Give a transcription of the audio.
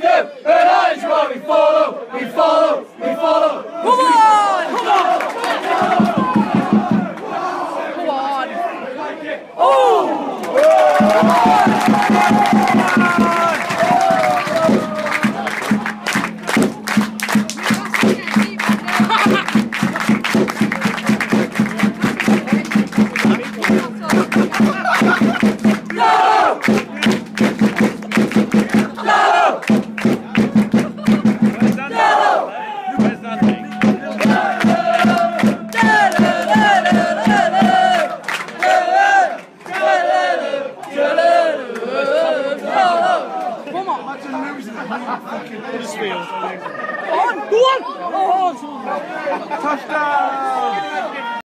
champion, and that is why we follow, we follow, we follow. Come on! Come on! Come on! Come on. Oh! Come on! Huddersfield. Go on, go on! Oh, Touchdown!